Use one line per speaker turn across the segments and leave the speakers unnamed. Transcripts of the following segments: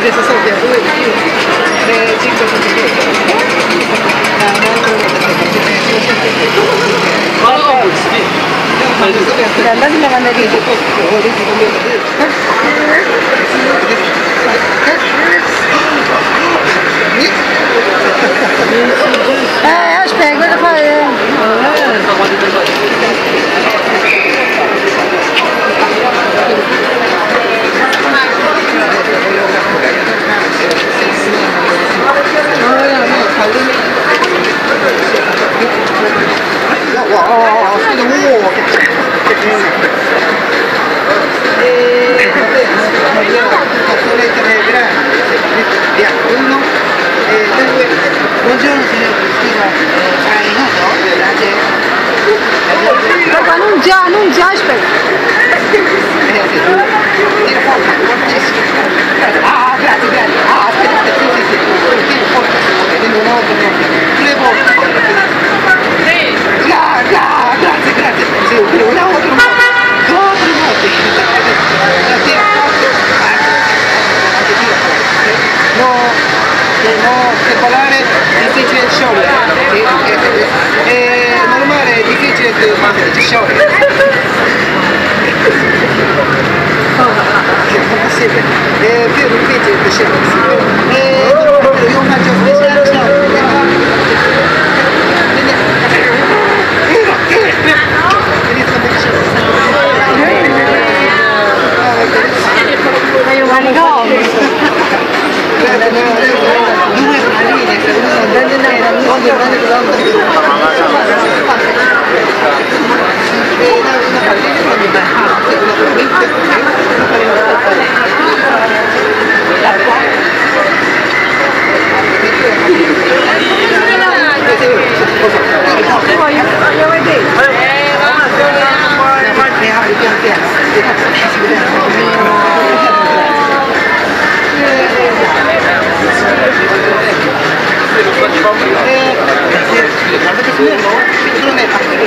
there's a song they're doing you. They think of the لازم نغني ليه E vabbè, abbiamo fatto lettere grandi, di A1 e due. Buongiorno signor Cristina, hai noto? Grazie.
Papà non già, non già, aspetta.
Ah, grazie, grazie. Ah, aspetta, aspetta, sì, sì, sì. Perché porta, vengono, vengono. che no secolare difficile sciogliere, è, normale è difficile difficile sciogliere. È più difficile sciogliere. E io faccio speciale
There you go.
不好意思，
两位队。哎，我们
这边，你好，你好，你好。ね、パクリ、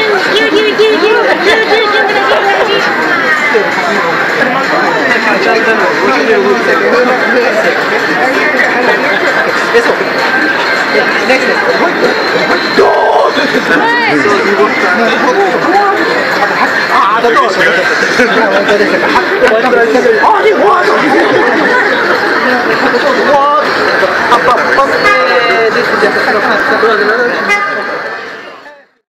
아니 와 아빠 어깨를 진짜 하러 갔어 그러면